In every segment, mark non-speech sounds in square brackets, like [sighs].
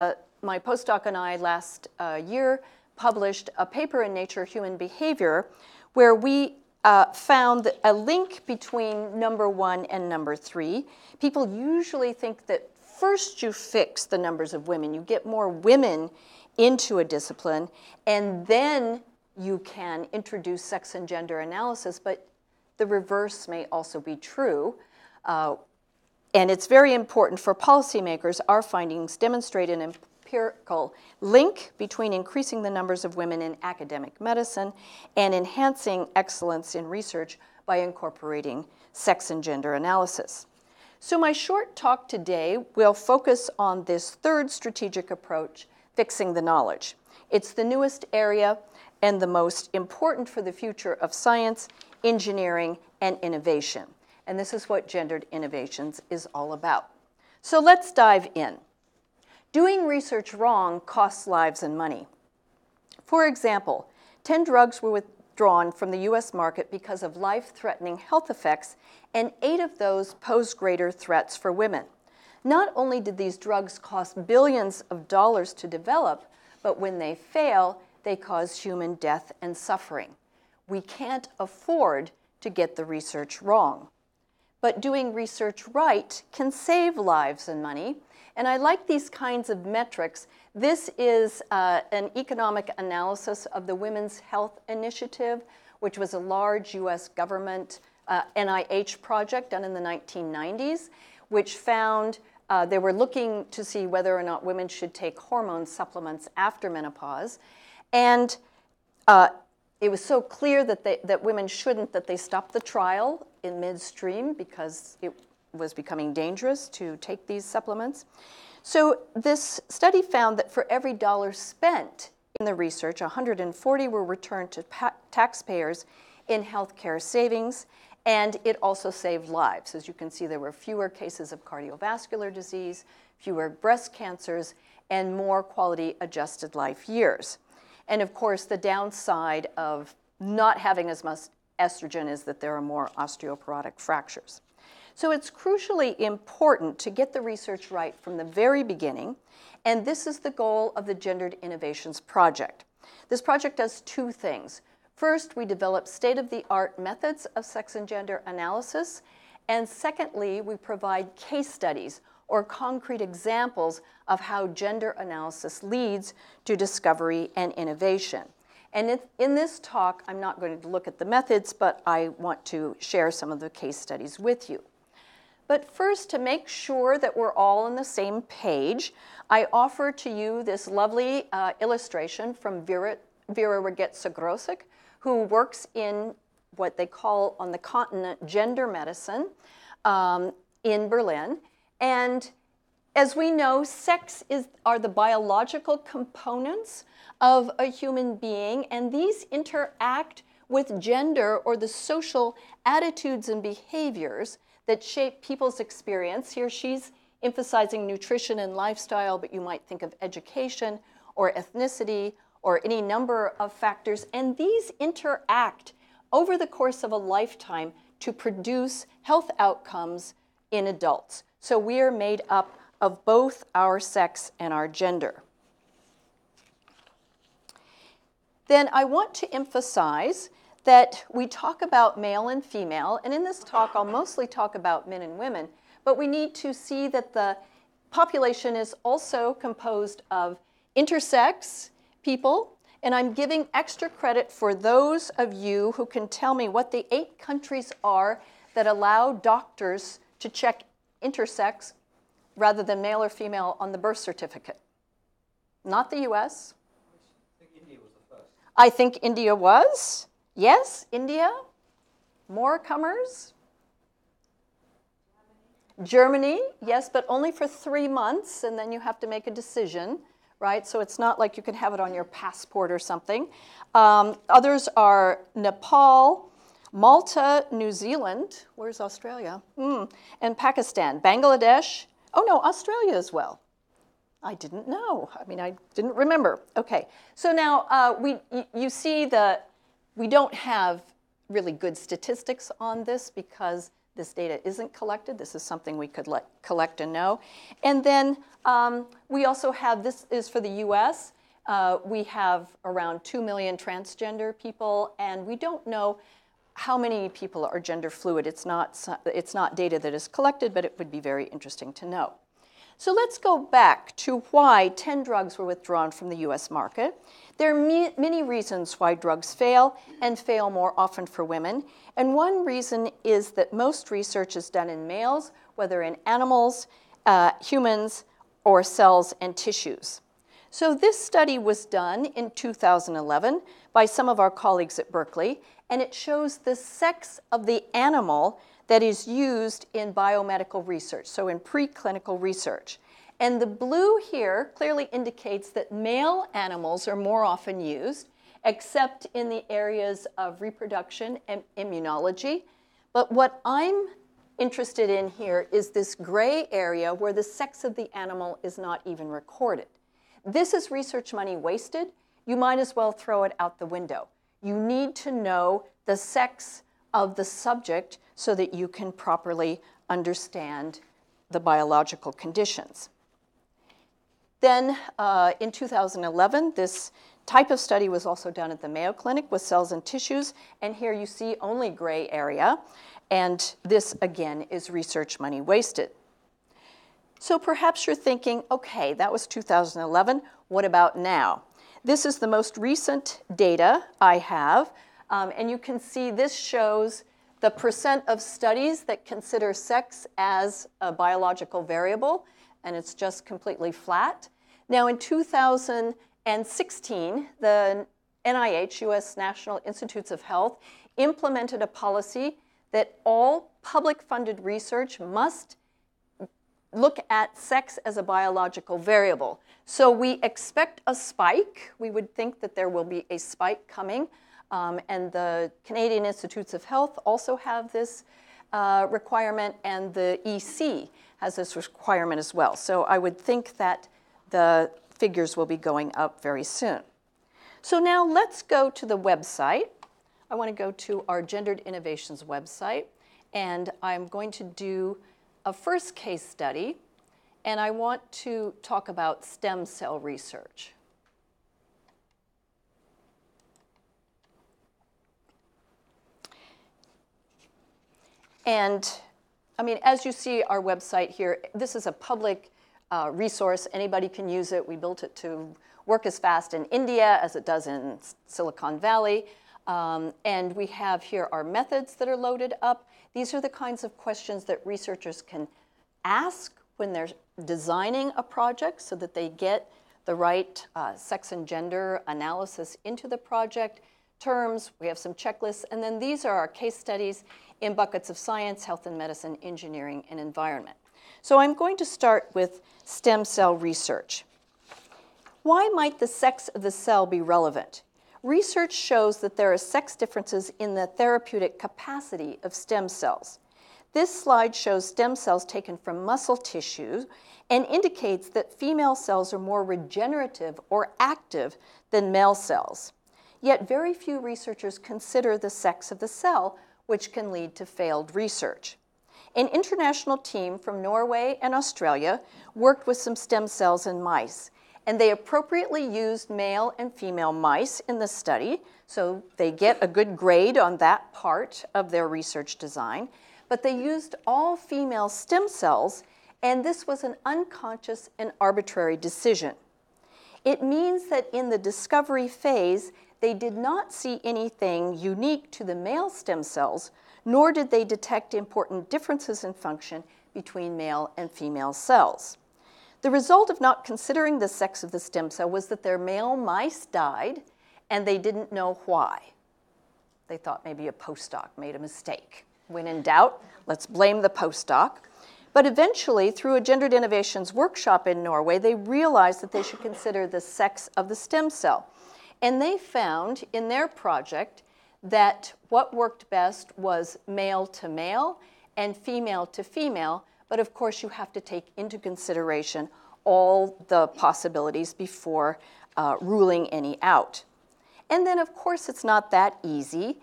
uh, my postdoc and I last uh, year published a paper in Nature Human Behavior where we uh, found a link between number one and number three. People usually think that first you fix the numbers of women, you get more women into a discipline, and then you can introduce sex and gender analysis, but the reverse may also be true. Uh, and it's very important for policymakers. Our findings demonstrate an empirical link between increasing the numbers of women in academic medicine and enhancing excellence in research by incorporating sex and gender analysis. So, my short talk today will focus on this third strategic approach fixing the knowledge. It's the newest area and the most important for the future of science, engineering, and innovation. And this is what gendered innovations is all about. So let's dive in. Doing research wrong costs lives and money. For example, 10 drugs were withdrawn from the US market because of life threatening health effects, and eight of those pose greater threats for women. Not only did these drugs cost billions of dollars to develop, but when they fail, they cause human death and suffering. We can't afford to get the research wrong. But doing research right can save lives and money. And I like these kinds of metrics. This is uh, an economic analysis of the Women's Health Initiative, which was a large US government uh, NIH project done in the 1990s, which found uh, they were looking to see whether or not women should take hormone supplements after menopause. And uh, it was so clear that, they, that women shouldn't that they stopped the trial in midstream because it was becoming dangerous to take these supplements. So this study found that for every dollar spent in the research, 140 were returned to pa- taxpayers in healthcare savings, and it also saved lives. As you can see, there were fewer cases of cardiovascular disease, fewer breast cancers, and more quality adjusted life years. And of course, the downside of not having as much estrogen is that there are more osteoporotic fractures. So it's crucially important to get the research right from the very beginning, and this is the goal of the Gendered Innovations Project. This project does two things. First, we develop state of the art methods of sex and gender analysis, and secondly, we provide case studies or concrete examples of how gender analysis leads to discovery and innovation. And in this talk, I'm not going to look at the methods, but I want to share some of the case studies with you. But first, to make sure that we're all on the same page, I offer to you this lovely uh, illustration from Vera, Vera Raggetsa who works in what they call on the continent gender medicine um, in Berlin. And as we know, sex is, are the biological components of a human being, and these interact with gender or the social attitudes and behaviors that shape people's experience. Here she's emphasizing nutrition and lifestyle, but you might think of education or ethnicity or any number of factors. And these interact over the course of a lifetime to produce health outcomes in adults. So we are made up of both our sex and our gender. Then I want to emphasize that we talk about male and female, and in this talk I'll mostly talk about men and women, but we need to see that the population is also composed of intersex people, and I'm giving extra credit for those of you who can tell me what the eight countries are that allow doctors to check intersex rather than male or female on the birth certificate. Not the US. I think India was the first. I think India was. Yes, India. More comers. Germany, yes, but only for three months, and then you have to make a decision, right? So it's not like you can have it on your passport or something. Um, others are Nepal, Malta, New Zealand, where's Australia? Mm, and Pakistan, Bangladesh, Oh, no, Australia as well. I didn't know. I mean, I didn't remember. Okay, so now uh, we, you, you see that we don't have really good statistics on this because this data isn't collected. This is something we could let, collect and know. And then um, we also have this is for the US. Uh, we have around 2 million transgender people, and we don't know how many people are gender fluid. It's not, it's not data that is collected, but it would be very interesting to know. So let's go back to why 10 drugs were withdrawn from the US market. There are many reasons why drugs fail and fail more often for women. And one reason is that most research is done in males, whether in animals, uh, humans, or cells and tissues. So this study was done in 2011 by some of our colleagues at Berkeley, and it shows the sex of the animal that is used in biomedical research, so in preclinical research. And the blue here clearly indicates that male animals are more often used, except in the areas of reproduction and immunology. But what I'm interested in here is this gray area where the sex of the animal is not even recorded. This is research money wasted. You might as well throw it out the window. You need to know the sex of the subject so that you can properly understand the biological conditions. Then uh, in 2011, this type of study was also done at the Mayo Clinic with cells and tissues, and here you see only gray area, and this again is research money wasted. So perhaps you're thinking, okay, that was 2011, what about now? This is the most recent data I have, um, and you can see this shows the percent of studies that consider sex as a biological variable, and it's just completely flat. Now, in 2016, the NIH, US National Institutes of Health, implemented a policy that all public funded research must look at sex as a biological variable. So we expect a spike. We would think that there will be a spike coming um, and the Canadian Institutes of Health also have this uh, requirement, and the EC has this requirement as well. So I would think that the figures will be going up very soon. So now let's go to the website. I want to go to our Gendered Innovations website, and I'm going to do a first case study, and I want to talk about stem cell research. And I mean, as you see our website here, this is a public uh, resource. Anybody can use it. We built it to work as fast in India as it does in Silicon Valley. Um, and we have here our methods that are loaded up. These are the kinds of questions that researchers can ask when they're designing a project so that they get the right uh, sex and gender analysis into the project. Terms, we have some checklists, and then these are our case studies in buckets of science, health and medicine, engineering, and environment. So I'm going to start with stem cell research. Why might the sex of the cell be relevant? Research shows that there are sex differences in the therapeutic capacity of stem cells. This slide shows stem cells taken from muscle tissue and indicates that female cells are more regenerative or active than male cells. Yet very few researchers consider the sex of the cell which can lead to failed research. An international team from Norway and Australia worked with some stem cells in mice, and they appropriately used male and female mice in the study, so they get a good grade on that part of their research design. But they used all female stem cells, and this was an unconscious and arbitrary decision. It means that in the discovery phase, they did not see anything unique to the male stem cells, nor did they detect important differences in function between male and female cells. The result of not considering the sex of the stem cell was that their male mice died and they didn't know why. They thought maybe a postdoc made a mistake. When in doubt, let's blame the postdoc. But eventually, through a Gendered Innovations workshop in Norway, they realized that they should consider the sex of the stem cell. And they found in their project that what worked best was male to male and female to female, but of course you have to take into consideration all the possibilities before uh, ruling any out. And then, of course, it's not that easy.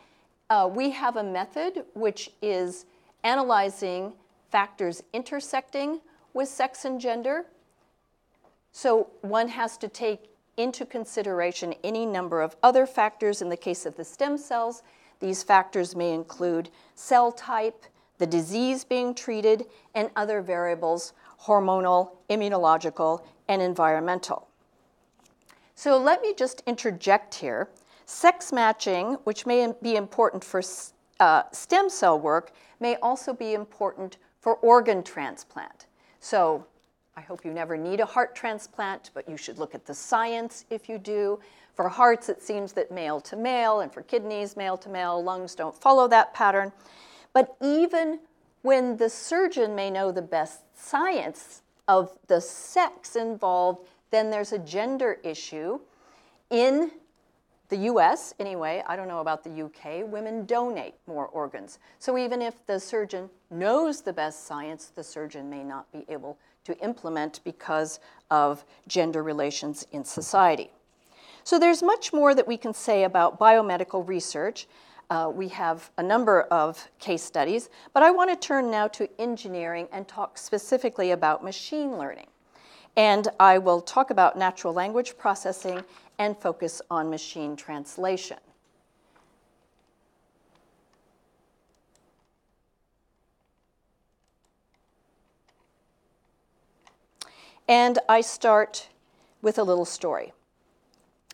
Uh, we have a method which is analyzing factors intersecting with sex and gender. So one has to take into consideration any number of other factors. In the case of the stem cells, these factors may include cell type, the disease being treated, and other variables hormonal, immunological, and environmental. So let me just interject here. Sex matching, which may be important for uh, stem cell work, may also be important for organ transplant. So I hope you never need a heart transplant, but you should look at the science if you do. For hearts, it seems that male to male, and for kidneys, male to male, lungs don't follow that pattern. But even when the surgeon may know the best science of the sex involved, then there's a gender issue. In the US, anyway, I don't know about the UK, women donate more organs. So even if the surgeon knows the best science, the surgeon may not be able to implement because of gender relations in society. So there's much more that we can say about biomedical research. Uh, we have a number of case studies, but I want to turn now to engineering and talk specifically about machine learning. And I will talk about natural language processing and focus on machine translation. And I start with a little story.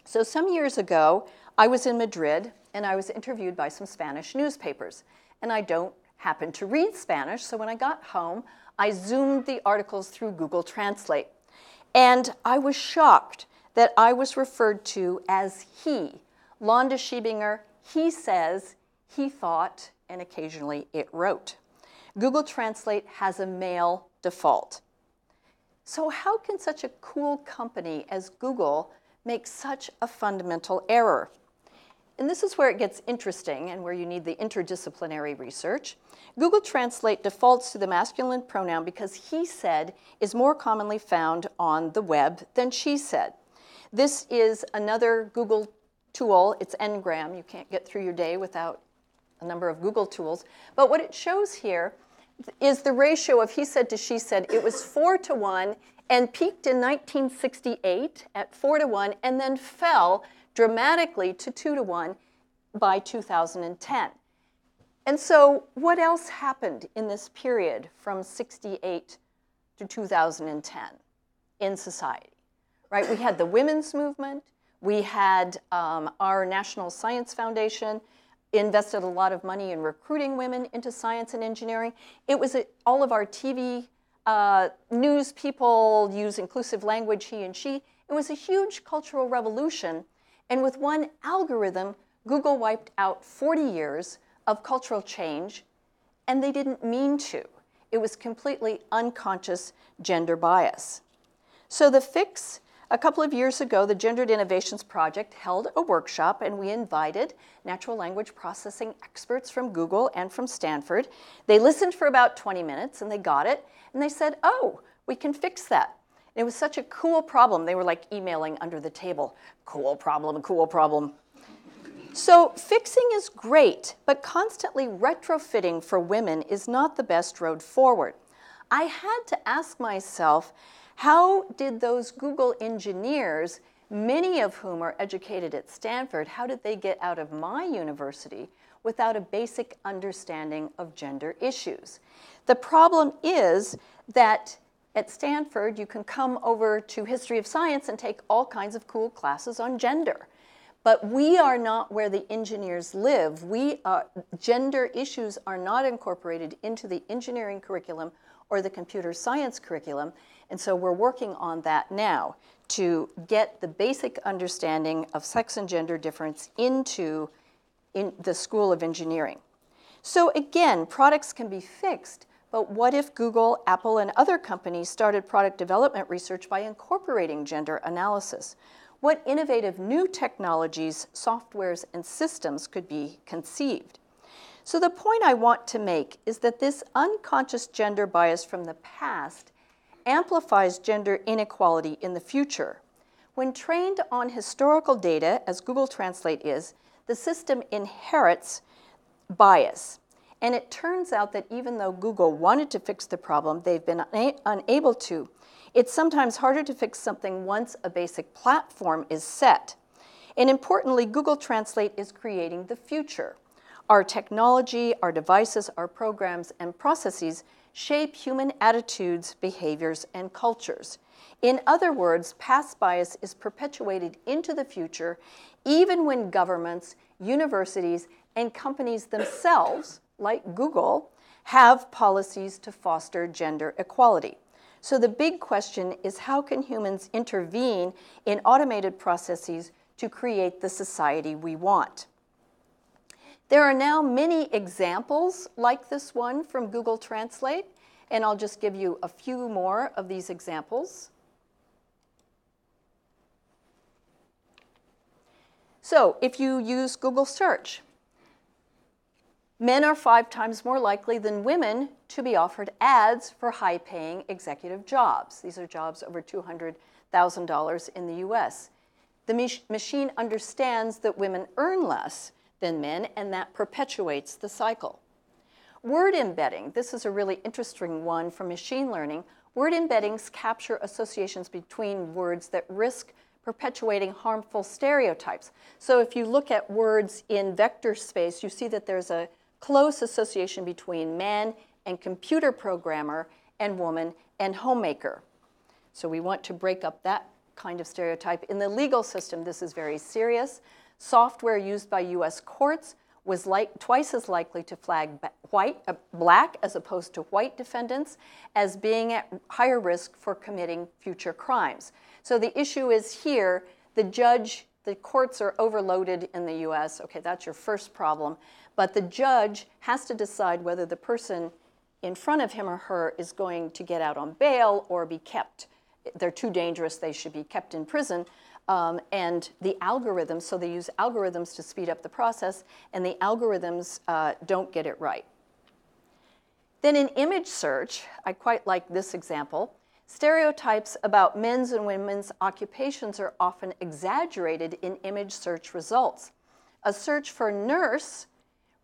So, some years ago, I was in Madrid and I was interviewed by some Spanish newspapers. And I don't happen to read Spanish, so when I got home, I zoomed the articles through Google Translate. And I was shocked that I was referred to as he. Londa Schiebinger, he says, he thought, and occasionally it wrote. Google Translate has a male default. So, how can such a cool company as Google make such a fundamental error? And this is where it gets interesting and where you need the interdisciplinary research. Google Translate defaults to the masculine pronoun because he said is more commonly found on the web than she said. This is another Google tool. It's Ngram. You can't get through your day without a number of Google tools. But what it shows here is the ratio of he said to she said. It was four to one and peaked in 1968 at four to one and then fell dramatically to two to one by 2010. And so, what else happened in this period from 68 to 2010 in society? Right? We had the women's movement, we had um, our National Science Foundation invested a lot of money in recruiting women into science and engineering. It was a, all of our TV uh, news people use inclusive language, he and she. It was a huge cultural revolution and with one algorithm, Google wiped out 40 years of cultural change, and they didn't mean to. It was completely unconscious gender bias. So the fix, a couple of years ago, the Gendered Innovations Project held a workshop, and we invited natural language processing experts from Google and from Stanford. They listened for about 20 minutes, and they got it, and they said, oh, we can fix that. It was such a cool problem. They were like emailing under the table cool problem, cool problem. So, fixing is great, but constantly retrofitting for women is not the best road forward. I had to ask myself how did those Google engineers, many of whom are educated at Stanford, how did they get out of my university without a basic understanding of gender issues? The problem is that at Stanford, you can come over to History of Science and take all kinds of cool classes on gender. But we are not where the engineers live. We are, gender issues are not incorporated into the engineering curriculum or the computer science curriculum. And so we're working on that now to get the basic understanding of sex and gender difference into in the School of Engineering. So again, products can be fixed, but what if Google, Apple, and other companies started product development research by incorporating gender analysis? What innovative new technologies, softwares, and systems could be conceived? So, the point I want to make is that this unconscious gender bias from the past amplifies gender inequality in the future. When trained on historical data, as Google Translate is, the system inherits bias. And it turns out that even though Google wanted to fix the problem, they've been una- unable to. It's sometimes harder to fix something once a basic platform is set. And importantly, Google Translate is creating the future. Our technology, our devices, our programs, and processes shape human attitudes, behaviors, and cultures. In other words, past bias is perpetuated into the future even when governments, universities, and companies themselves, like Google, have policies to foster gender equality. So the big question is how can humans intervene in automated processes to create the society we want? There are now many examples like this one from Google Translate, and I'll just give you a few more of these examples. So, if you use Google search, men are five times more likely than women to be offered ads for high paying executive jobs. These are jobs over $200,000 in the US. The machine understands that women earn less than men, and that perpetuates the cycle. Word embedding, this is a really interesting one from machine learning. Word embeddings capture associations between words that risk perpetuating harmful stereotypes. So if you look at words in vector space, you see that there's a close association between man and computer programmer and woman and homemaker. So we want to break up that kind of stereotype. In the legal system, this is very serious. Software used by US courts was like twice as likely to flag white, uh, black as opposed to white defendants as being at higher risk for committing future crimes. So the issue is here the judge, the courts are overloaded in the US. Okay, that's your first problem. But the judge has to decide whether the person in front of him or her is going to get out on bail or be kept. They're too dangerous, they should be kept in prison um, and the algorithms, so they use algorithms to speed up the process, and the algorithms uh, don't get it right. Then in image search, I quite like this example. Stereotypes about men's and women's occupations are often exaggerated in image search results. A search for nurse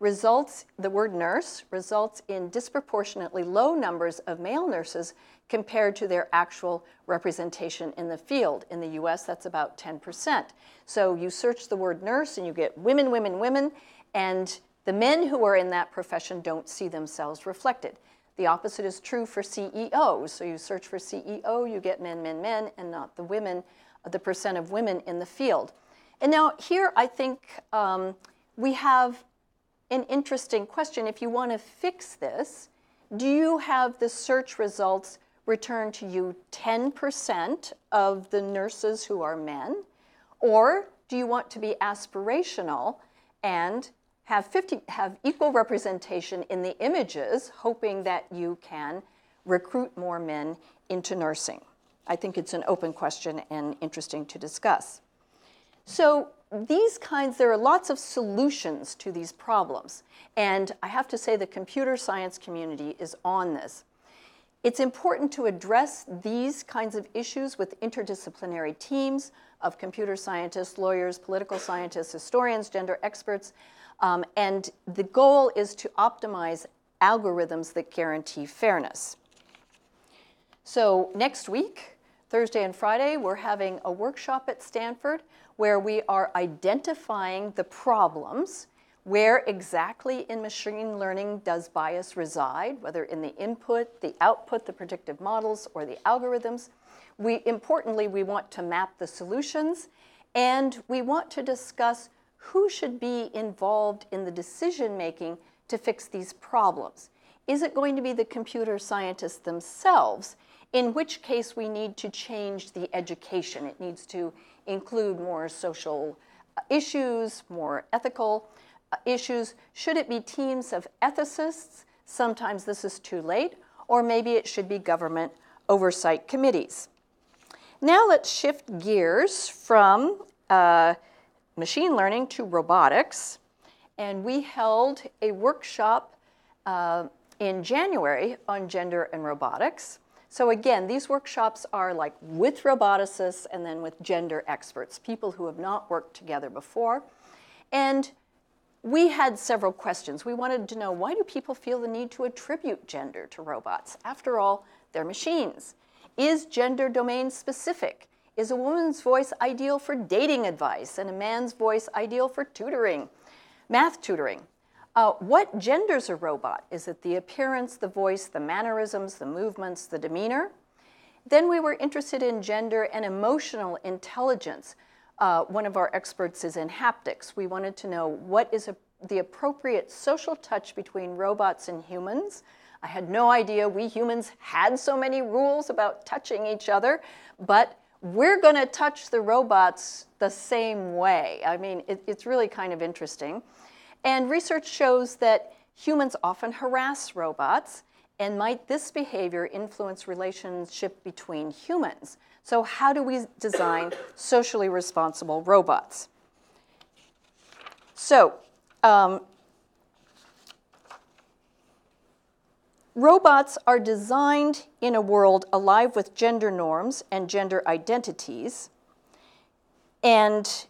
results, the word nurse results in disproportionately low numbers of male nurses compared to their actual representation in the field. In the US, that's about 10%. So you search the word nurse and you get women, women, women, and the men who are in that profession don't see themselves reflected. The opposite is true for CEOs. So you search for CEO, you get men, men, men, and not the women, the percent of women in the field. And now here I think um, we have an interesting question. If you want to fix this, do you have the search results return to you 10% of the nurses who are men? Or do you want to be aspirational and have 50 have equal representation in the images hoping that you can recruit more men into nursing? I think it's an open question and interesting to discuss. So these kinds, there are lots of solutions to these problems. And I have to say the computer science community is on this. It's important to address these kinds of issues with interdisciplinary teams of computer scientists, lawyers, political scientists, historians, gender experts. Um, and the goal is to optimize algorithms that guarantee fairness. So next week, Thursday and Friday, we're having a workshop at Stanford where we are identifying the problems where exactly in machine learning does bias reside, whether in the input, the output, the predictive models, or the algorithms. We, importantly, we want to map the solutions, and we want to discuss who should be involved in the decision making to fix these problems. Is it going to be the computer scientists themselves, in which case we need to change the education? It needs to include more social issues, more ethical issues. Should it be teams of ethicists? Sometimes this is too late. Or maybe it should be government oversight committees. Now let's shift gears from uh, machine learning to robotics. And we held a workshop uh, in January on gender and robotics. So again, these workshops are like with roboticists and then with gender experts, people who have not worked together before. And we had several questions. We wanted to know why do people feel the need to attribute gender to robots? After all, they're machines. Is gender domain specific? Is a woman's voice ideal for dating advice and a man's voice ideal for tutoring, math tutoring? Uh, what genders a robot? Is it the appearance, the voice, the mannerisms, the movements, the demeanor? Then we were interested in gender and emotional intelligence. Uh, one of our experts is in haptics. We wanted to know what is a, the appropriate social touch between robots and humans. I had no idea we humans had so many rules about touching each other, but we're going to touch the robots the same way. I mean, it, it's really kind of interesting. And research shows that humans often harass robots, and might this behavior influence relationship between humans? So, how do we design socially responsible robots? So, um, robots are designed in a world alive with gender norms and gender identities. And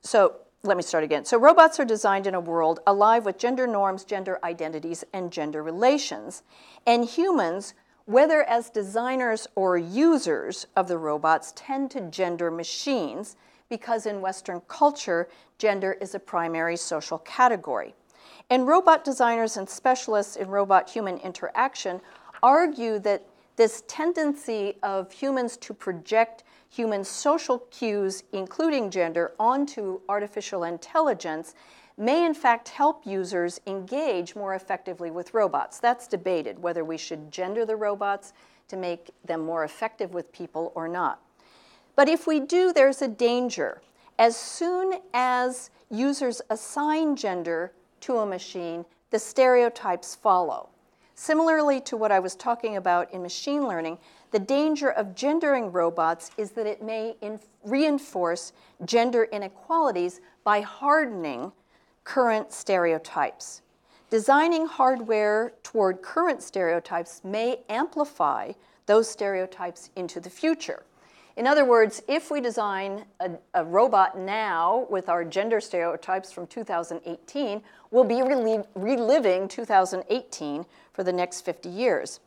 so, let me start again. So, robots are designed in a world alive with gender norms, gender identities, and gender relations. And humans whether as designers or users of the robots, tend to gender machines because in Western culture, gender is a primary social category. And robot designers and specialists in robot human interaction argue that this tendency of humans to project human social cues, including gender, onto artificial intelligence may in fact help users engage more effectively with robots. That's debated whether we should gender the robots to make them more effective with people or not. But if we do, there's a danger. As soon as users assign gender to a machine, the stereotypes follow. Similarly to what I was talking about in machine learning, the danger of gendering robots is that it may reinforce gender inequalities by hardening current stereotypes. Designing hardware toward current stereotypes may amplify those stereotypes into the future. In other words, if we design a, a, robot now with our gender stereotypes from 2018, we'll be reliving 2018 for the next 50 years.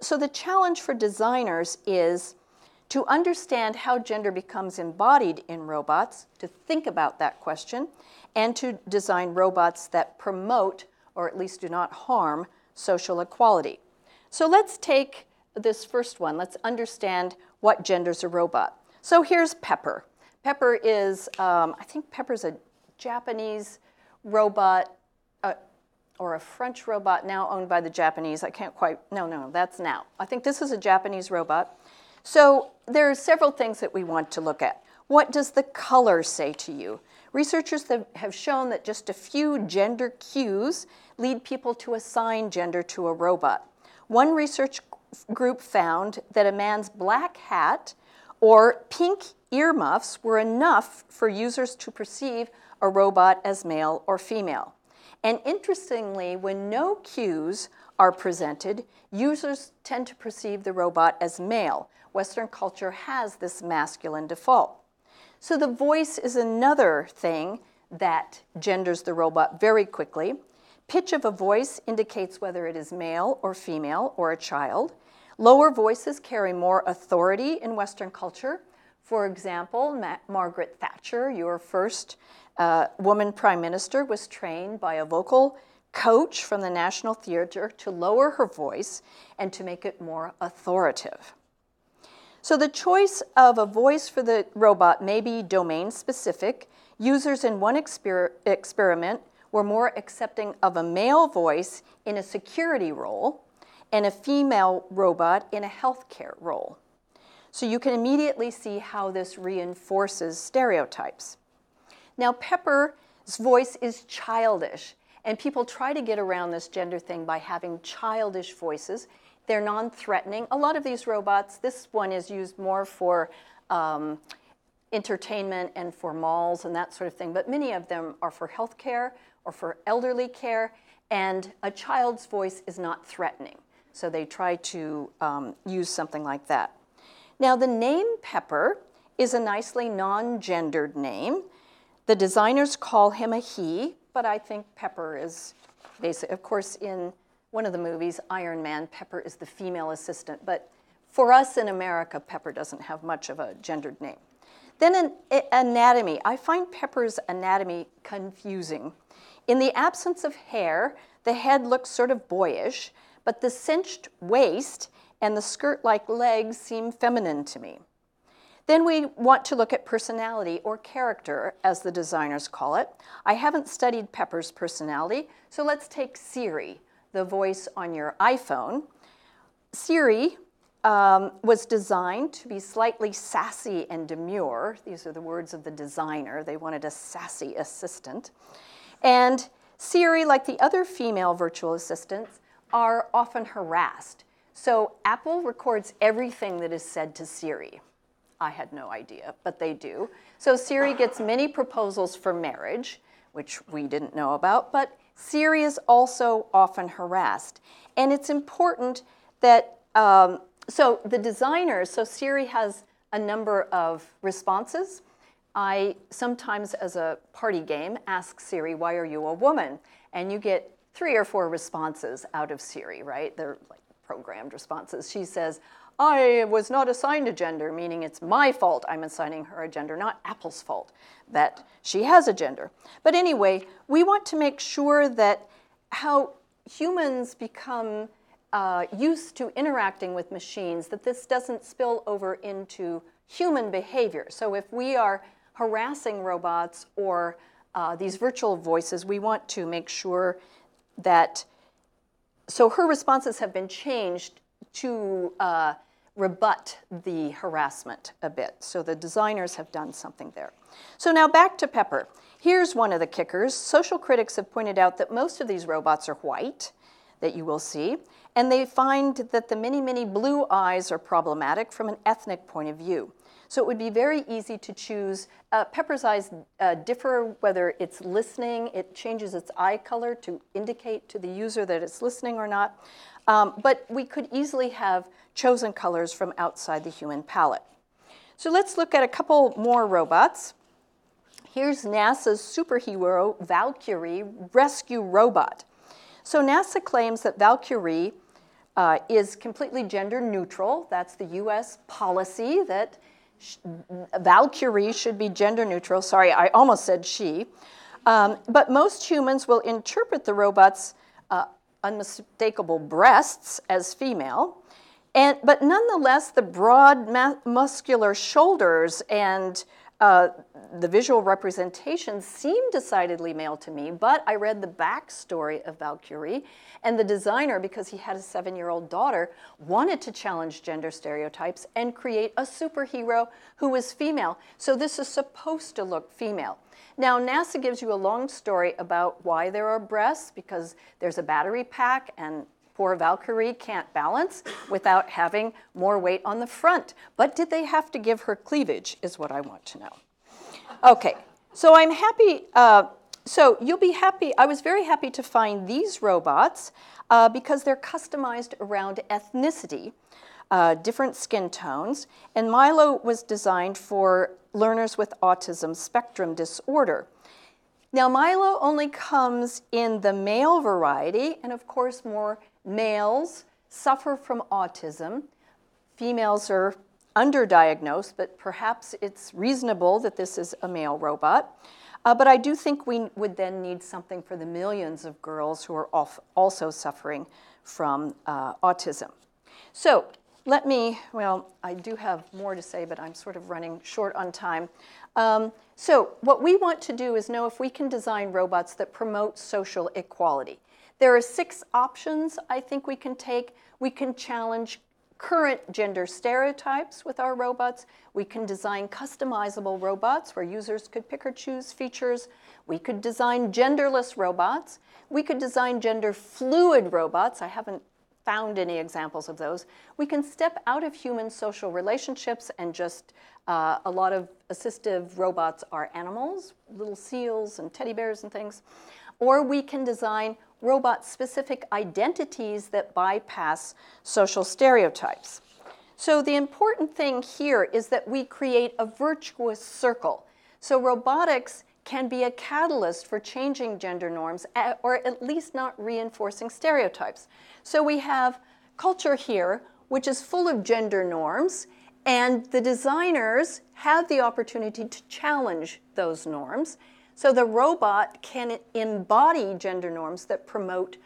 So the challenge for designers is to understand how gender becomes embodied in robots, to think about that question, and to design robots that promote, or at least do not harm, social equality. So let's take this first one. Let's understand what genders a robot. So here's Pepper. Pepper is, um, I think Pepper's a Japanese robot or a French robot now owned by the Japanese. I can't quite, no, no, that's now. I think this is a Japanese robot. So there are several things that we want to look at. What does the color say to you? Researchers have shown that just a few gender cues lead people to assign gender to a robot. One research group found that a man's black hat or pink earmuffs were enough for users to perceive a robot as male or female. And interestingly, when no cues are presented, users tend to perceive the robot as male. Western culture has this masculine default. So the voice is another thing that genders the robot very quickly. Pitch of a voice indicates whether it is male or female or a child. Lower voices carry more authority in Western culture. For example, Ma- Margaret Thatcher, your first uh, woman prime minister, was trained by a vocal coach from the National Theatre to lower her voice and to make it more authoritative. So the choice of a voice for the robot may be domain specific. Users in one exper- experiment were more accepting of a male voice in a security role and a female robot in a healthcare role. So you can immediately see how this reinforces stereotypes. Now, Pepper's voice is childish, and people try to get around this gender thing by having childish voices. They're non threatening. A lot of these robots, this one is used more for um, entertainment and for malls and that sort of thing, but many of them are for healthcare or for elderly care, and a child's voice is not threatening. So they try to um, use something like that. Now, the name Pepper is a nicely non gendered name. The designers call him a he, but I think Pepper is basic. Of course, in one of the movies, Iron Man, Pepper is the female assistant, but for us in America, Pepper doesn't have much of a gendered name. Then an, anatomy. I find Pepper's anatomy confusing. In the absence of hair, the head looks sort of boyish, but the cinched waist and the skirt like legs seem feminine to me. Then we want to look at personality or character, as the designers call it. I haven't studied Pepper's personality, so let's take Siri, the voice on your iPhone. Siri um, was designed to be slightly sassy and demure. These are the words of the designer. They wanted a sassy assistant. And Siri, like the other female virtual assistants, are often harassed. So Apple records everything that is said to Siri. I had no idea, but they do. So Siri gets many proposals for marriage, which we didn't know about, but Siri is also often harassed. And it's important that, um, so the designers, so Siri has a number of responses. I sometimes, as a party game, ask Siri, Why are you a woman? And you get three or four responses out of Siri, right? They're like programmed responses. She says, I was not assigned a gender, meaning it's my fault I'm assigning her a gender, not Apple's fault that she has a gender. But anyway, we want to make sure that how humans become uh, used to interacting with machines, that this doesn't spill over into human behavior. So if we are harassing robots or uh, these virtual voices, we want to make sure that, so her responses have been changed to uh, rebut the harassment a bit. So the designers have done something there. So now back to Pepper. Here's one of the kickers. Social critics have pointed out that most of these robots are white, that you will see, and they find that the many, many blue eyes are problematic from an ethnic point of view. So it would be very easy to choose. Uh, Pepper's eyes uh, differ whether it's listening, it changes its eye color to indicate to the user that it's listening or not. Um, but we could easily have chosen colors from outside the human palette. So let's look at a couple more robots. Here's NASA's superhero Valkyrie rescue robot. So NASA claims that Valkyrie uh, is completely gender neutral. That's the US policy that Valkyrie should be gender neutral. Sorry, I almost said she. Um, but most humans will interpret the robot's uh, unmistakable breasts as female. And, but nonetheless, the broad muscular shoulders and uh, the visual representations seem decidedly male to me, but I read the backstory of Valkyrie, and the designer, because he had a seven year old daughter, wanted to challenge gender stereotypes and create a superhero who was female. So this is supposed to look female. Now, NASA gives you a long story about why there are breasts, because there's a battery pack and Poor Valkyrie can't balance without having more weight on the front. But did they have to give her cleavage, is what I want to know. Okay, so I'm happy. Uh, so you'll be happy. I was very happy to find these robots uh, because they're customized around ethnicity, uh, different skin tones. And Milo was designed for learners with autism spectrum disorder. Now, Milo only comes in the male variety, and of course, more males suffer from autism. Females are underdiagnosed, but perhaps it's reasonable that this is a male robot. Uh, but I do think we would then need something for the millions of girls who are also suffering from uh, autism. So let me, well, I do have more to say, but I'm sort of running short on time. Um, so what we want to do is know if we can design robots that promote social equality. There are six options I think we can take. We can challenge current gender stereotypes with our robots. We can design customizable robots where users could pick or choose features. We could design genderless robots. We could design gender fluid robots. I haven't found any examples of those. We can step out of human social relationships and just uh, a lot of assistive robots are animals, little seals and teddy bears and things. Or we can design robot specific identities that bypass social stereotypes. So, the important thing here is that we create a virtuous circle. So, robotics can be a catalyst for changing gender norms or at least not reinforcing stereotypes. So we have culture here, which is full of gender norms, and the designers have the opportunity to challenge those norms. So the robot can embody gender norms that promote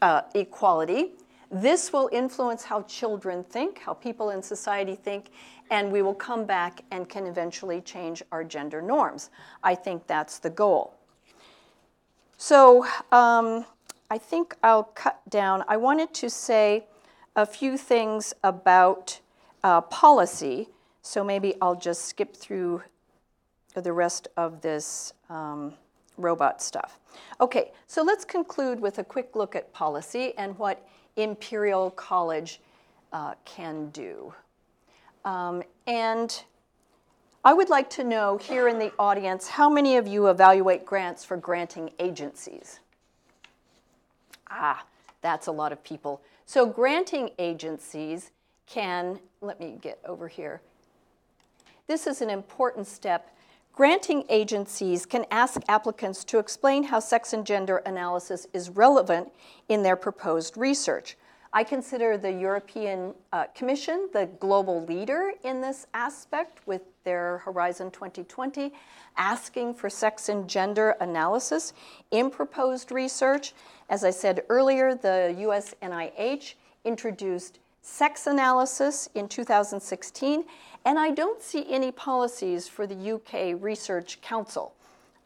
uh, equality. This will influence how children think, how people in society think, and we will come back and can eventually change our gender norms. I think that's the goal. So um, I think I'll cut down. I wanted to say a few things about uh, policy, so maybe I'll just skip through the rest of this um, robot stuff. Okay, so let's conclude with a quick look at policy and what Imperial College uh, can do. Um, and I would like to know here in the audience how many of you evaluate grants for granting agencies? Ah, that's a lot of people. So, granting agencies can, let me get over here. This is an important step. Granting agencies can ask applicants to explain how sex and gender analysis is relevant in their proposed research. I consider the European uh, Commission the global leader in this aspect with their Horizon 2020, asking for sex and gender analysis in proposed research. As I said earlier, the US NIH introduced sex analysis in 2016, and I don't see any policies for the UK Research Council.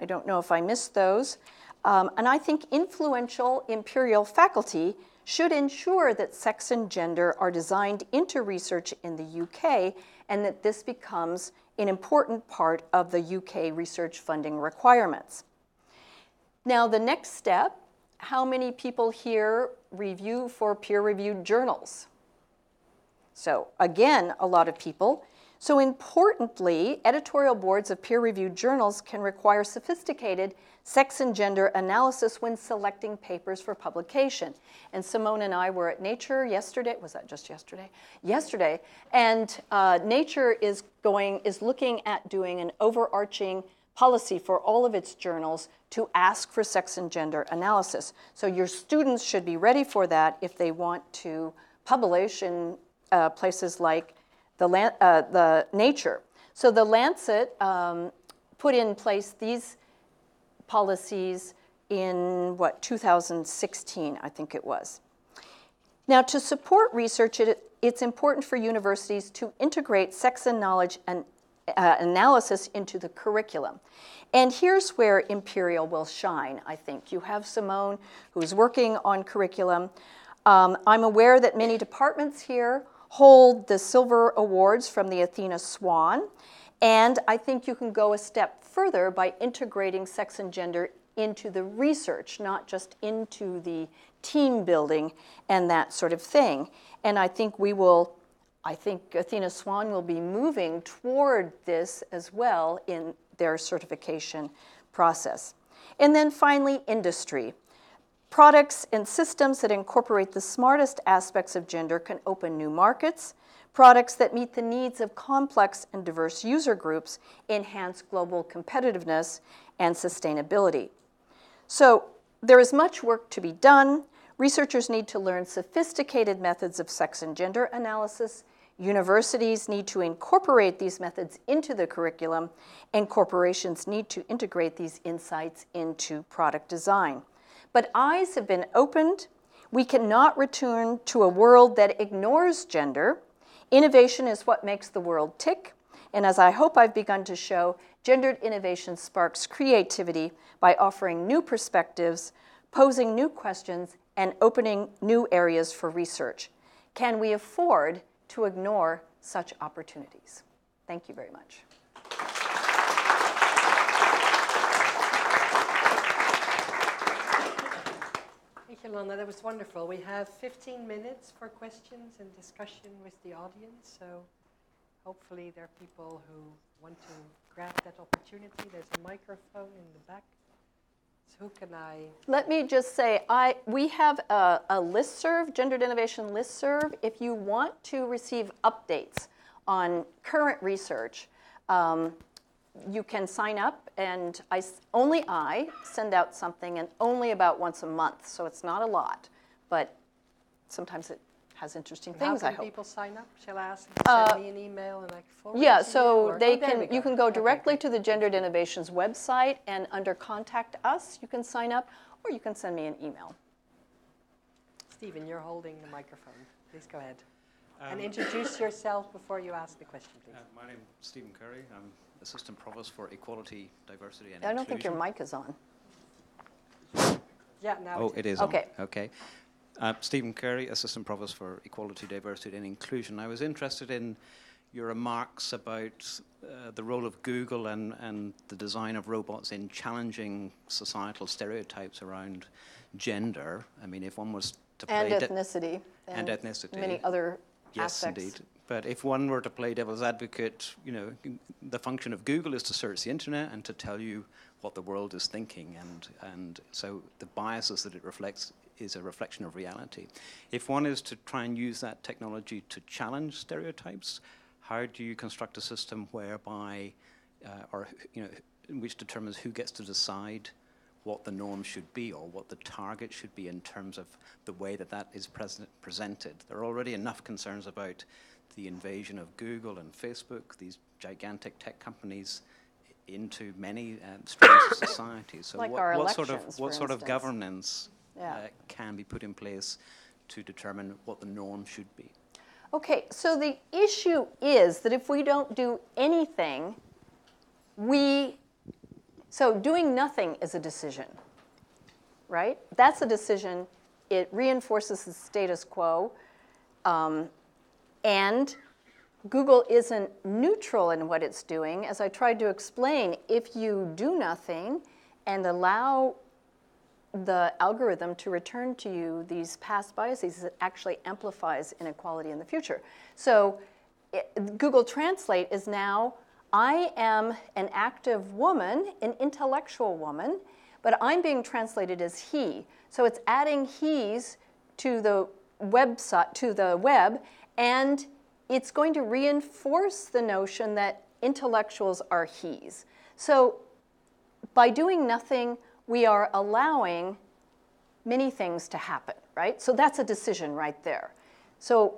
I don't know if I missed those. Um, and I think influential imperial faculty should ensure that sex and gender are designed into research in the UK and that this becomes an important part of the UK research funding requirements. Now, the next step how many people here review for peer reviewed journals? So, again, a lot of people. So, importantly, editorial boards of peer reviewed journals can require sophisticated sex and gender analysis when selecting papers for publication. And Simone and I were at Nature yesterday. Was that just yesterday? Yesterday. And uh, Nature is going, is looking at doing an overarching policy for all of its journals to ask for sex and gender analysis. So your students should be ready for that if they want to publish in uh, places like the, uh, the Nature. So the Lancet um, put in place these policies in what 2016, I think it was. Now, to support research, it, it's important for universities to integrate sex and knowledge and uh, analysis into the curriculum. And here's where Imperial will shine, I think. You have Simone, who's working on curriculum. Um, I'm aware that many departments here hold the silver awards from the Athena Swan. And I think you can go a step further by integrating sex and gender into the research, not just into the team building and that sort of thing. And I think we will, I think Athena Swan will be moving toward this as well in their certification process. And then finally, industry. Products and systems that incorporate the smartest aspects of gender can open new markets. Products that meet the needs of complex and diverse user groups enhance global competitiveness and sustainability. So, there is much work to be done. Researchers need to learn sophisticated methods of sex and gender analysis. Universities need to incorporate these methods into the curriculum, and corporations need to integrate these insights into product design. But eyes have been opened. We cannot return to a world that ignores gender. Innovation is what makes the world tick. And as I hope I've begun to show, gendered innovation sparks creativity by offering new perspectives, posing new questions, and opening new areas for research. Can we afford to ignore such opportunities? Thank you very much. Yolanda, that was wonderful. We have 15 minutes for questions and discussion with the audience, so hopefully there are people who want to grab that opportunity. There's a microphone in the back. So who can I? Let me just say, I, we have a, a listserv, Gendered Innovation listserv. If you want to receive updates on current research, um, you can sign up, and I s- only I send out something, and only about once a month, so it's not a lot, but sometimes it has interesting And How things. I can hope. people sign up? Shall I ask them to send me an email and I can forward it Yeah, to you, so or- they oh, there we can, you can go Okay, directly great. to the Gendered Innovations website, and under Contact Us, you can sign up, or you can send me an email. Stephen, you're holding the microphone. Please go ahead. And Um, introduce [coughs] yourself before you ask the question, please. Uh, my name's Stephen Curry. I'm Assistant Provost for Equality, Diversity and Inclusion. I don't think your mic is on. Yeah, now Oh, it it is. is on. Okay. Okay. Uh, Stephen Curry, Assistant Provost for Equality, Diversity and Inclusion. I was interested in your remarks about uh, the role of Google and, and the design of robots in challenging societal stereotypes around gender. I mean, if one was to play... And de- ethnicity. And ethnicity. Many other Yes, aspects. indeed. But if one were to play devil's advocate, you know, the function of Google is to search the internet and to tell you what the world is thinking, and and so the biases that it reflects is a reflection of reality. If one is to try and use that technology to challenge stereotypes, how do you construct a system whereby, uh, or you know, which determines who gets to decide what the norm should be or what the target should be in terms of the way that that is present, presented. There are already enough concerns about the invasion of Google and Facebook, these gigantic tech companies, into many um, streams [coughs] of society. So Like what, our what sort of what sort of governance Yeah. uh, can be put in place to determine what the norm should be? Okay, so the issue is that if we don't do anything, we, so doing nothing is a decision, right? That's a decision. It reinforces the status quo. Um, and Google isn't neutral in what it's doing. As I tried to explain, if you do nothing and allow the algorithm to return to you these past biases, it actually amplifies inequality in the future. So it, Google Translate is now, I am an active woman, an intellectual woman, but I'm being translated as he. So it's adding he's to the website, to the web, and it's going to reinforce the notion that intellectuals are he's. So by doing nothing, we are allowing many things to happen, right? So that's a decision right there. So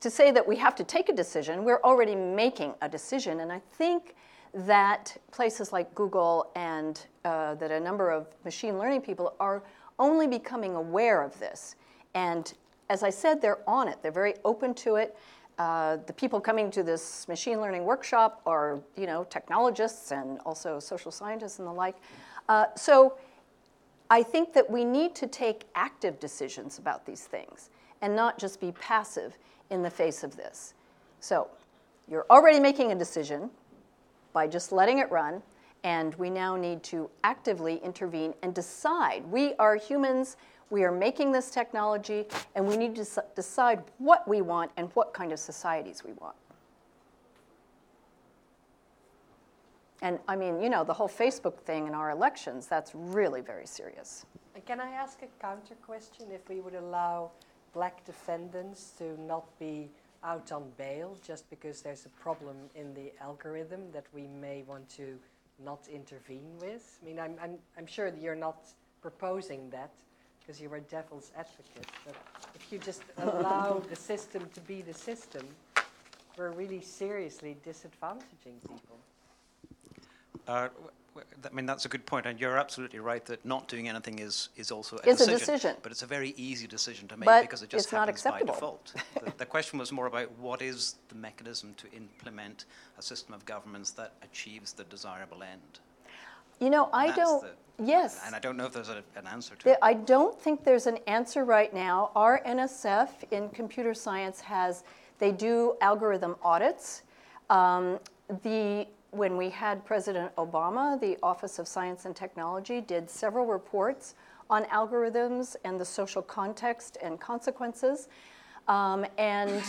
to say that we have to take a decision, we're already making a decision. And I think that places like Google and uh, that a number of machine learning people are only becoming aware of this. And as I said, they're on it. They're very open to it. Uh, the people coming to this machine learning workshop are, you know, technologists and also social scientists and the like. Uh, so I think that we need to take active decisions about these things and not just be passive in the face of this. So you're already making a decision by just letting it run, and we now need to actively intervene and decide. We are humans, we are making this technology, and we need to s- decide what we want and what kind of societies we want. And I mean, you know, the whole Facebook thing in our elections, that's really very serious. Can I ask a counter question? If we would allow black defendants to not be out on bail just because there's a problem in the algorithm that we may want to not intervene with? I mean, I'm, I'm, I'm sure you're not proposing that because you were devil's advocate. But if you just allow the system to be the system, we're really seriously disadvantaging people. Uh, w- w- I mean, that's a good point, and you're absolutely right that not doing anything is, is also a Is a decision. decision. But it's a very easy decision to make But because it just it's not happens by default. the, the question was more about what is the mechanism to implement a system of governments that achieves the desirable end. You know, I That's don't, the- yes. And I don't know if there's a, an answer to There- it. I don't think there's an answer right now. Our NSF in computer science has, they do algorithm audits. Um, the, when we had President Obama, the Office of Science and Technology did several reports on algorithms and the social context and consequences. Um, and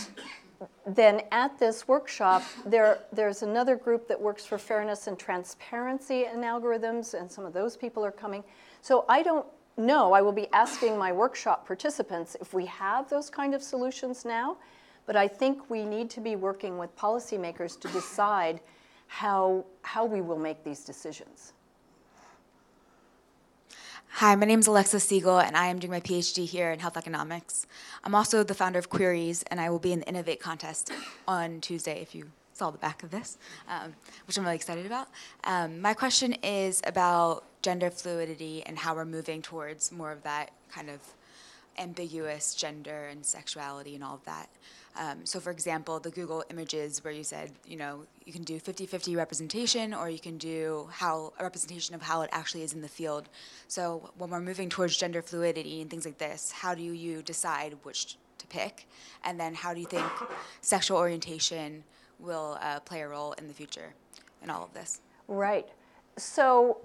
then at this workshop, there, there's another group that works for fairness and transparency in algorithms, and some of those people are coming. So I don't know. I will be asking my workshop participants if we have those kind of solutions now, but I think we need to be working with policymakers to decide how, how we will make these decisions. Hi, my name is Alexa Siegel, and I am doing my PhD here in health economics. I'm also the founder of Queries, and I will be in the Innovate contest on Tuesday if you saw the back of this, um, which I'm really excited about. Um, my question is about gender fluidity and how we're moving towards more of that kind of ambiguous gender and sexuality and all of that. Um, so, for example, the Google images where you said, you know, you can do 50 50 representation or you can do how a representation of how it actually is in the field. So, when we're moving towards gender fluidity and things like this, how do you decide which to pick? And then, how do you think sexual orientation will uh, play a role in the future in all of this? Right. So,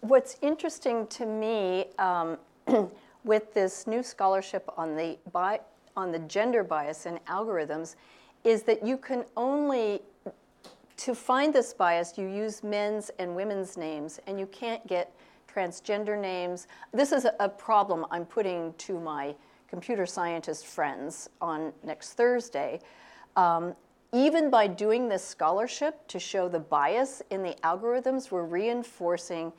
what's interesting to me um, [clears throat] with this new scholarship on the bi- on the gender bias in algorithms is that you can only to find this bias you use men's and women's names and you can't get transgender names. This is a, problem i'm putting to my computer scientist friends on next thursday. Um, even by doing this scholarship to show the bias in the algorithms we're reinforcing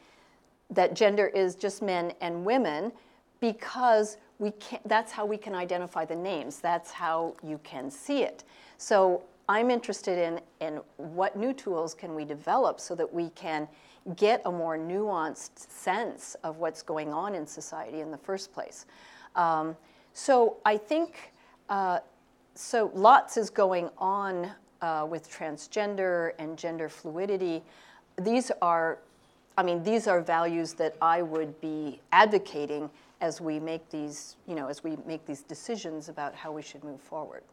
that gender is just men and women because we can that's how we can identify the names. That's how you can see it. So I'm interested in, in what new tools can we develop so that we can get a more nuanced sense of what's going on in society in the first place. Um, so I think, uh, so lots is going on uh, with transgender and gender fluidity. These are, I mean, these are values that I would be advocating as we make these, you know, as we make these decisions about how we should move forward.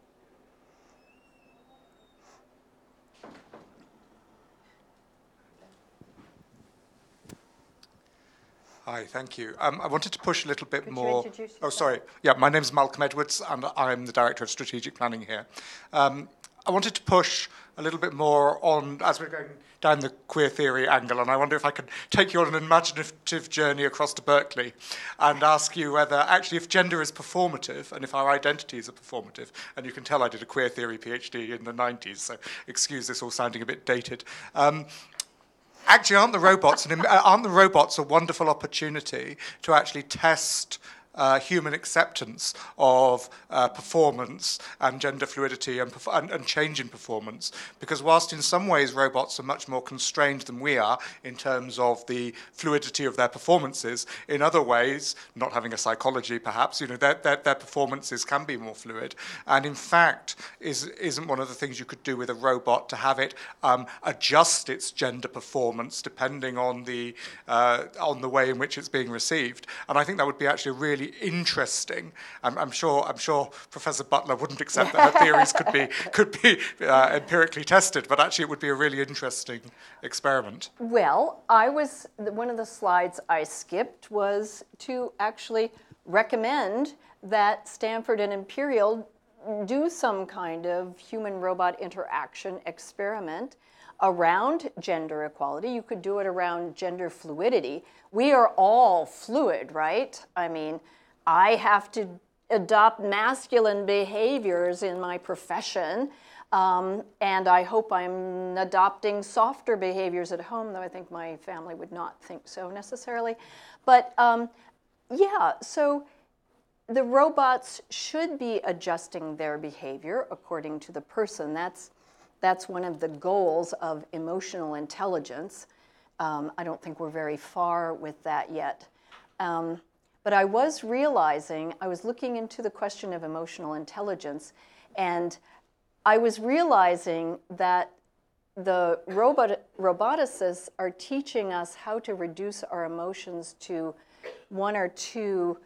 Hi, thank you. Um, I wanted to push a little bit Could more. oh, sorry. Yeah, my name is Malcolm Edwards, and I'm the Director of Strategic Planning here. Um, I wanted to push a little bit more on, as we're going down the queer theory angle, and I wonder if I could take you on an imaginative journey across to Berkeley and ask you whether actually if gender is performative and if our identities are performative, and you can tell I did a queer theory PhD in the 90s, so excuse this all sounding a bit dated. Um, actually aren't the robots an, aren't the robots a wonderful opportunity to actually test uh, human acceptance of uh, performance and gender fluidity and, and, and change in performance. Because whilst in some ways robots are much more constrained than we are in terms of the fluidity of their performances, in other ways, not having a psychology perhaps, you know, their, their, their performances can be more fluid. And in fact, is, isn't one of the things you could do with a robot to have it um, adjust its gender performance depending on the, uh, on the way in which it's being received. And I think that would be actually a really interesting. I'm, I'm sure. I'm sure Professor Butler wouldn't accept that her theories could be [laughs] could be uh, empirically tested, but actually it would be a really interesting experiment. Well, I was one of the slides I skipped was to actually recommend that Stanford and Imperial do some kind of human robot interaction experiment around gender equality. You could do it around gender fluidity. We are all fluid, right? I mean, I have to adopt masculine behaviors in my profession. Um, and I hope I'm adopting softer behaviors at home, though I think my family would not think so necessarily. But um, yeah, so the robots should be adjusting their behavior according to the person. That's, that's one of the goals of emotional intelligence. Um, I don't think we're very far with that yet. Um, but I was realizing, I was looking into the question of emotional intelligence, and I was realizing that the robot, roboticists are teaching us how to reduce our emotions to one or two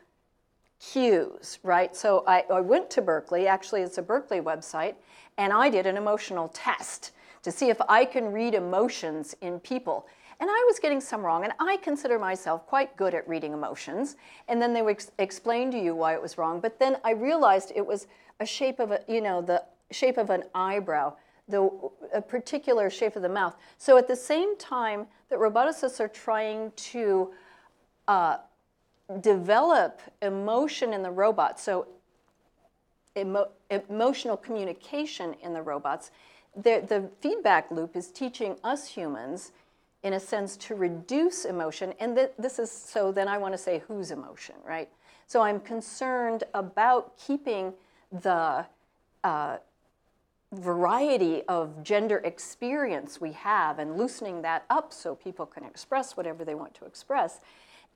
cues, right? So I, I went to Berkeley, actually, it's a Berkeley website, and I did an emotional test to see if I can read emotions in people. And I was getting some wrong, and I consider myself quite good at reading emotions. And then they would ex- explain to you why it was wrong. But then I realized it was a shape of a, you know, the shape of an eyebrow, the a particular shape of the mouth. So at the same time that roboticists are trying to uh, develop emotion in the robots, so emo- emotional communication in the robots, the, the feedback loop is teaching us humans, in a sense, to reduce emotion. And th- this is so then I want to say whose emotion, right? So I'm concerned about keeping the uh, variety of gender experience we have and loosening that up so people can express whatever they want to express.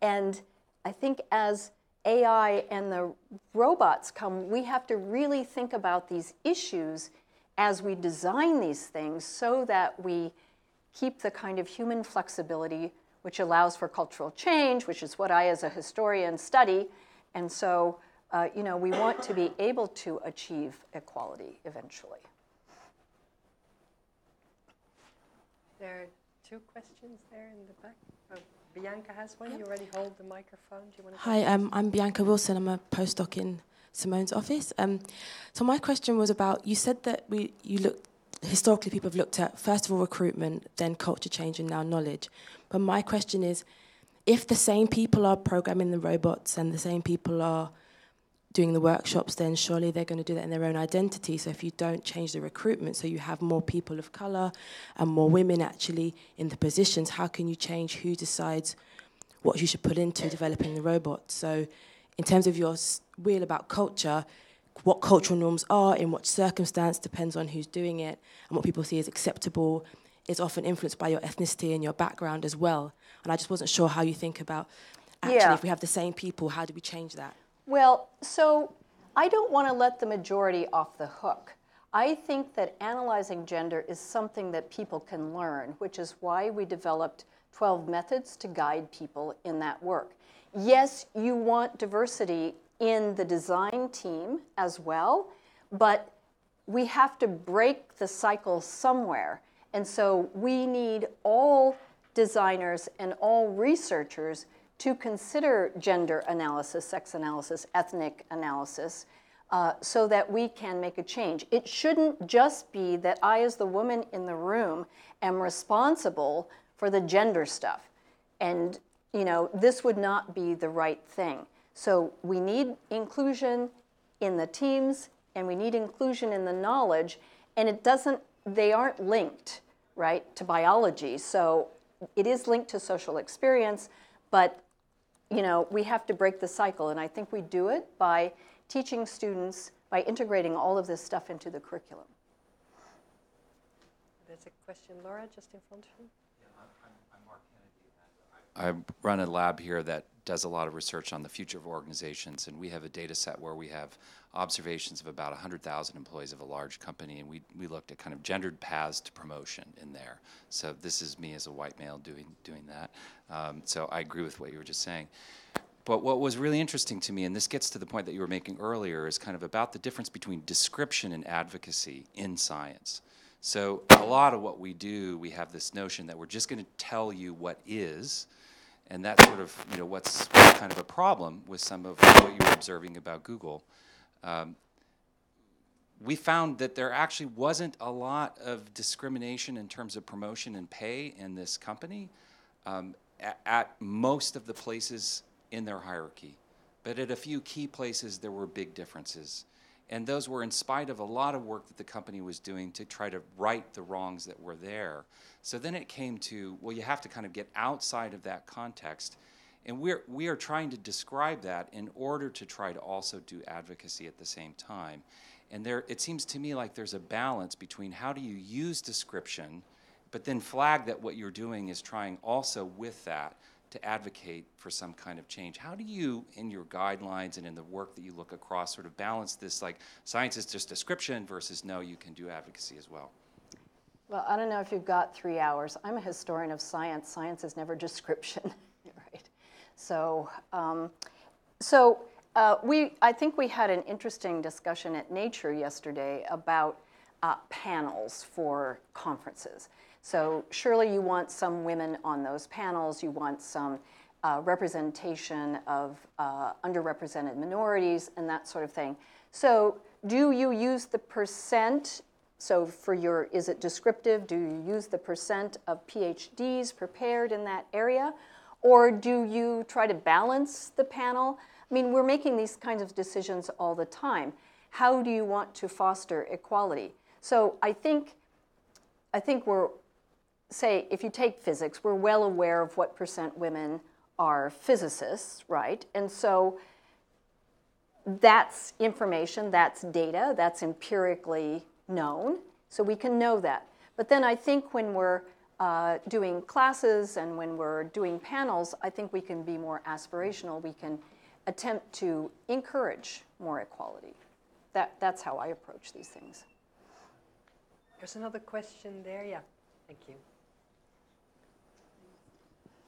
And I think as AI and the robots come, we have to really think about these issues as we design these things so that we keep the kind of human flexibility which allows for cultural change, which is what I, as a historian, study. And so, uh, you know, we want to be able to achieve equality eventually. There are two questions there in the back. Oh, Bianca has one. You already hold the microphone. Do you want to? Hi, um, I'm Bianca Wilson. I'm a postdoc in Simone's office. Um, so my question was about you said that we you looked historically people have looked at first of all recruitment, then culture change, and now knowledge. But my question is, if the same people are programming the robots and the same people are doing the workshops, then surely they're going to do that in their own identity. So if you don't change the recruitment, so you have more people of color and more women actually in the positions, how can you change who decides what you should put into developing the robot? So in terms of your wheel about culture, what cultural norms are, in what circumstance, depends on who's doing it, and what people see as acceptable is often influenced by your ethnicity and your background as well. And I just wasn't sure how you think about actually, Yeah. if we have the same people, how do we change that? Well, so I don't want to let the majority off the hook. I think that analyzing gender is something that people can learn, which is why we developed 12 methods to guide people in that work. Yes, you want diversity in the design team as well, but we have to break the cycle somewhere. And so we need all designers and all researchers to consider gender analysis, sex analysis, ethnic analysis, uh, so that we can make a change. It shouldn't just be that I, as the woman in the room, am responsible for the gender stuff. And, you know, this would not be the right thing. So we need inclusion in the teams and we need inclusion in the knowledge, and it doesn't, they aren't linked, right, to biology. So it is linked to social experience, but you know, we have to break the cycle, and I think we do it by teaching students, by integrating all of this stuff into the curriculum. There's a question, Laura, just in front of you. I run a lab here that does a lot of research on the future of organizations, and we have a data set where we have observations of about 100,000 employees of a large company, and we, we looked at kind of gendered paths to promotion in there. So this is me as a white male doing, doing that. Um, so I agree with what you were just saying. But what was really interesting to me, and this gets to the point that you were making earlier, is kind of about the difference between description and advocacy in science. So a lot of what we do, we have this notion that we're just going to tell you what is, and that's sort of you know what's kind of a problem with some of what you were observing about Google. Um, we found that there actually wasn't a lot of discrimination in terms of promotion and pay in this company um, at, at most of the places in their hierarchy. But at a few key places, there were big differences. And those were in spite of a lot of work that the company was doing to try to right the wrongs that were there. So then it came to, well, you have to kind of get outside of that context. And we're, we are trying to describe that in order to try to also do advocacy at the same time. And there, it seems to me like there's a balance between how do you use description, but then flag that what you're doing is trying also with that to advocate for some kind of change. How do you, in your guidelines and in the work that you look across, sort of balance this like science is just description versus no, you can do advocacy as well? Well, I don't know if you've got three hours. I'm a historian of science. Science is never [laughs] description, right? So, um, so uh, we, I think we had an interesting discussion at Nature yesterday about uh, panels for conferences. So surely you want some women on those panels. You want some uh, representation of uh, underrepresented minorities and that sort of thing. So do you use the percent? So for your, is it descriptive? Do you use the percent of PhDs prepared in that area? Or do you try to balance the panel? I mean, we're making these kinds of decisions all the time. How do you want to foster equality? So I think I think we're, say, if you take physics, we're well aware of what percent women are physicists, right? And so that's information, that's data, that's empirically known, so we can know that. But then I think when we're uh, doing classes and when we're doing panels, I think we can be more aspirational. We can attempt to encourage more equality. That, that's how I approach these things. There's another question there. Yeah, thank you.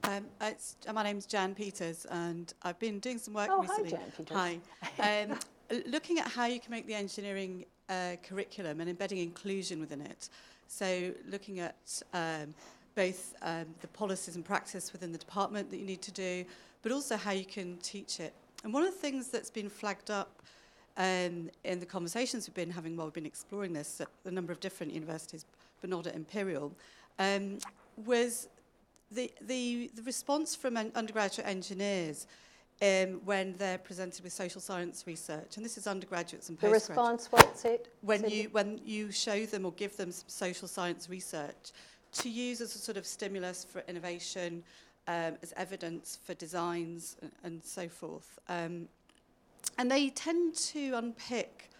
Um, it's, my name's Jan Peters, and I've been doing some work Oh, hi, recently. Jan Peters. Hi. [laughs] Um, looking at how you can make the engineering uh, curriculum and embedding inclusion within it. So, looking at um, both um, the policies and practice within the department that you need to do, but also how you can teach it. And one of the things that's been flagged up um, in the conversations we've been having while we've been exploring this at a number of different universities, but not at Imperial, um, was the, the, the response from undergraduate engineers um, when they're presented with social science research, and this is undergraduates and postgraduates. The response, what's it? When you, when you show them or give them some social science research to use as a sort of stimulus for innovation, um, as evidence for designs and, and so forth. Um, and they tend to unpick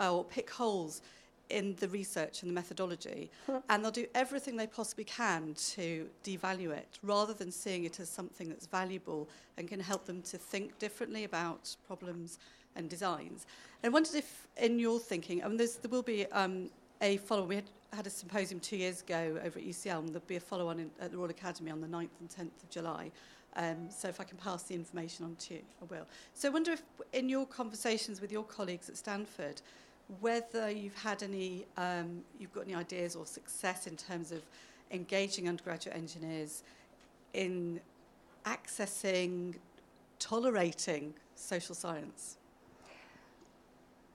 uh, or pick holes in the research and the methodology, and they'll do everything they possibly can to devalue it rather than seeing it as something that's valuable and can help them to think differently about problems and designs. And I wondered if, in your thinking, I mean, there will be um, a follow. We had, had a symposium two years ago over at UCL, and there'll be a follow on in, at the Royal Academy on the 9th and 10th of July. Um, so if I can pass the information on to you, I will. So I wonder if, in your conversations with your colleagues at Stanford, whether you've had any, um, you've got any ideas or success in terms of engaging undergraduate engineers in accessing, tolerating social science.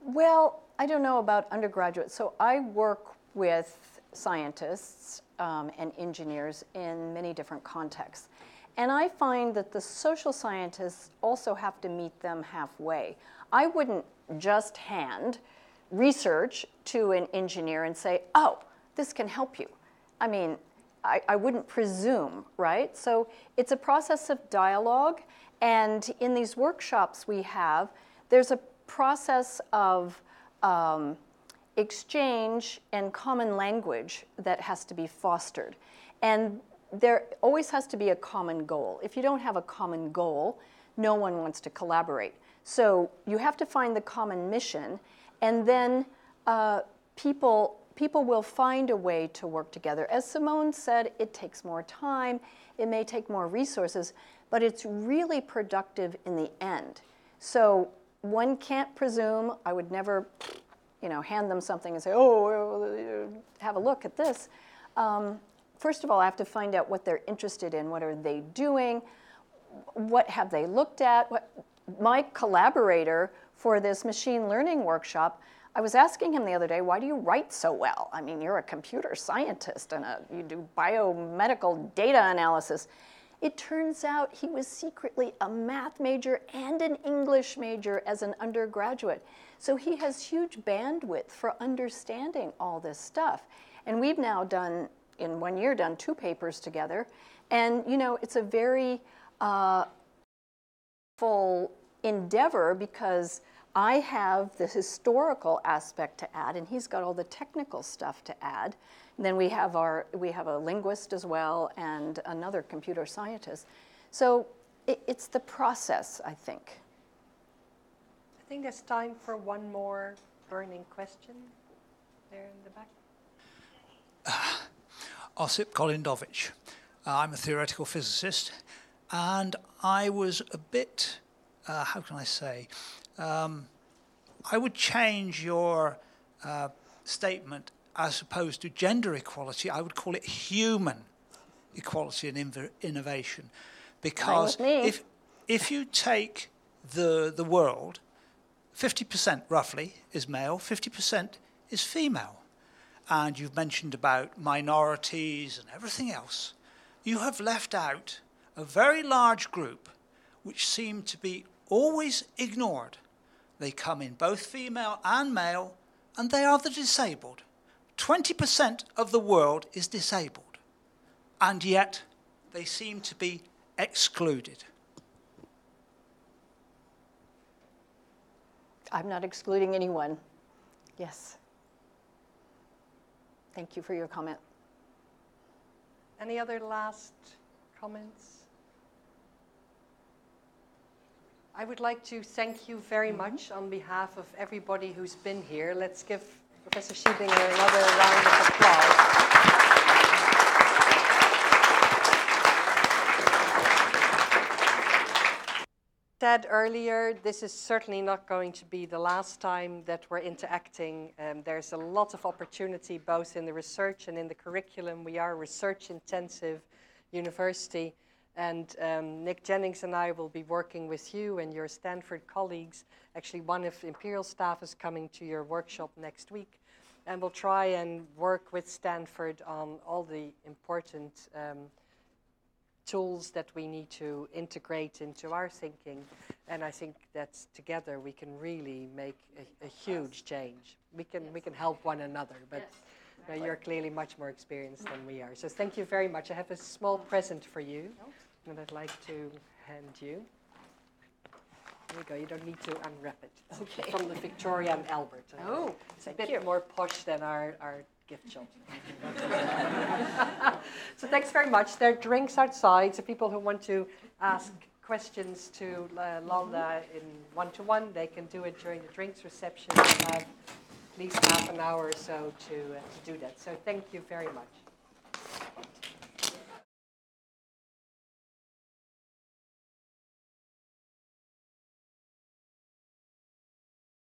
Well, I don't know about undergraduates. So I work with scientists um, and engineers in many different contexts. And I find that the social scientists also have to meet them halfway. I wouldn't just hand research to an engineer and say, oh, this can help you. I mean, I, I wouldn't presume, right? So it's a process of dialogue. And in these workshops we have, there's a process of um, exchange and common language that has to be fostered. And there always has to be a common goal. If you don't have a common goal, no one wants to collaborate. So you have to find the common mission, and then uh, people people will find a way to work together. As Simone said, it takes more time, it may take more resources, but it's really productive in the end. So one can't presume. I would never, you know, hand them something and say, "Oh, have a look at this." Um, first of all, I have to find out what they're interested in. What are they doing? What have they looked at? What, my collaborator for this machine learning workshop, I was asking him the other day, why do you write so well? I mean, you're a computer scientist and a, you do biomedical data analysis. It turns out he was secretly a math major and an English major as an undergraduate. So he has huge bandwidth for understanding all this stuff. And we've now done, in one year, done two papers together. And, you know, it's a very uh, full endeavor because I have the historical aspect to add, and he's got all the technical stuff to add. And then we have our we have a linguist as well and another computer scientist. So it, it's the process, I think. I think there's time for one more burning question there in the back. [sighs] Osip Kolindovich. Uh, I'm a theoretical physicist, and I was a bit, uh, how can I say, um, I would change your uh, statement as opposed to gender equality, I would call it human equality and inv- innovation. Because if, if you take the, the world, 50% roughly is male, 50% is female. And you've mentioned about minorities and everything else, you have left out a very large group which seem to be always ignored. They come in both female and male, and they are the disabled. 20% of the world is disabled, and yet they seem to be excluded. I'm not excluding anyone. Yes. Thank you for your comment. Any other last comments? I would like to thank you very much on behalf of everybody who's been here. Let's give Professor Schiebinger another round of applause. Said earlier, this is certainly not going to be the last time that we're interacting. Um, there's a lot of opportunity both in the research and in the curriculum. We are a research intensive university. And um, Nick Jennings and I will be working with you and your Stanford colleagues. Actually, one of Imperial staff is coming to your workshop next week. And we'll try and work with Stanford on all the important um, tools that we need to integrate into our thinking. And I think that together we can really make a, a huge change. We can, we can help one another, but you're clearly much more experienced than we are. So thank you very much. I have a small present for you that I'd like to hand you. There you go. You don't need to unwrap it. It's Okay. from the Victoria and Albert. Uh, [laughs] Oh, it's a thank bit you. more posh than our, our gift shop. [laughs] so thanks very much. There are drinks outside, so people who want to ask questions to uh, Londa in one-to-one, they can do it during the drinks reception. We have at least half an hour or so to, uh, to do that. So thank you very much.